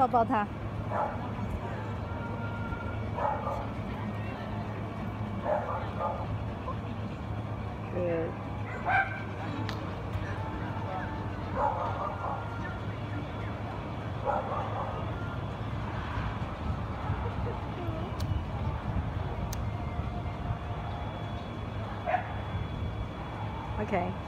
抱抱他。对。Okay.